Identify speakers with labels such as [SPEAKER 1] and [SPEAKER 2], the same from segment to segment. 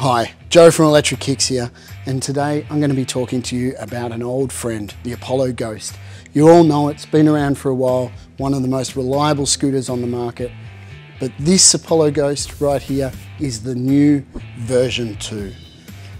[SPEAKER 1] Hi, Joe from Electric Kicks here, and today I'm going to be talking to you about an old friend, the Apollo Ghost. You all know it's been around for a while, one of the most reliable scooters on the market, but this Apollo Ghost right here is the new version 2.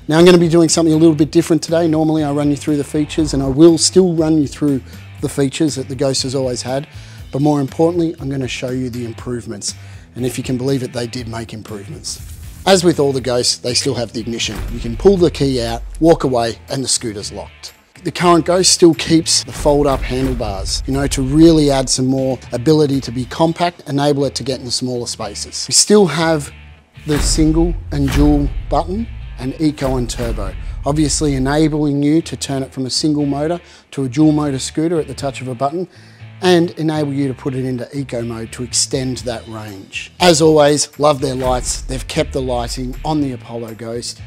[SPEAKER 1] Now I'm going to be doing something a little bit different today. Normally I run you through the features and I will still run you through the features that the Ghost has always had, but more importantly, I'm going to show you the improvements. And if you can believe it, they did make improvements. As with all the Ghosts, they still have the ignition. You can pull the key out, walk away, and the scooter's locked. The current Ghost still keeps the fold up handlebars, you know, to really add some more ability to be compact, enable it to get into smaller spaces. We still have the single and dual button and eco and turbo, obviously enabling you to turn it from a single motor to a dual motor scooter at the touch of a button and enable you to put it into eco mode to extend that range. As always, love their lights. They've kept the lighting on the Apollo Ghost.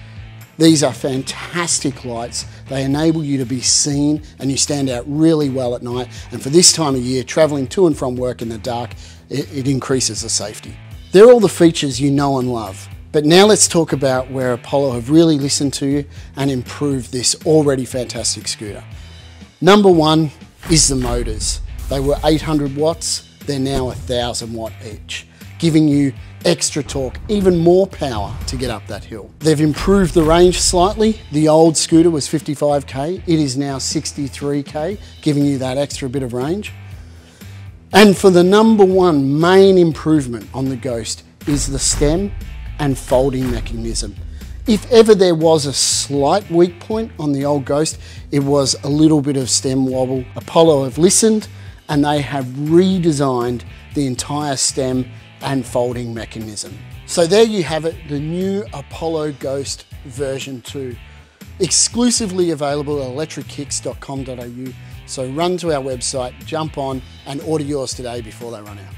[SPEAKER 1] These are fantastic lights. They enable you to be seen and you stand out really well at night. And for this time of year, traveling to and from work in the dark, it, it increases the safety. They're all the features you know and love. But now let's talk about where Apollo have really listened to you and improved this already fantastic scooter. Number one is the motors. They were 800 watts, they're now 1000 watt each, giving you extra torque, even more power to get up that hill. They've improved the range slightly. The old scooter was 55k, it is now 63k, giving you that extra bit of range. And for the number one main improvement on the Ghost is the stem and folding mechanism. If ever there was a slight weak point on the old Ghost, it was a little bit of stem wobble. Apollo have listened and they have redesigned the entire stem and folding mechanism. So there you have it, the new Apollo Ghost version 2. Exclusively available at electrickicks.com.au. So run to our website, jump on and order yours today before they run out.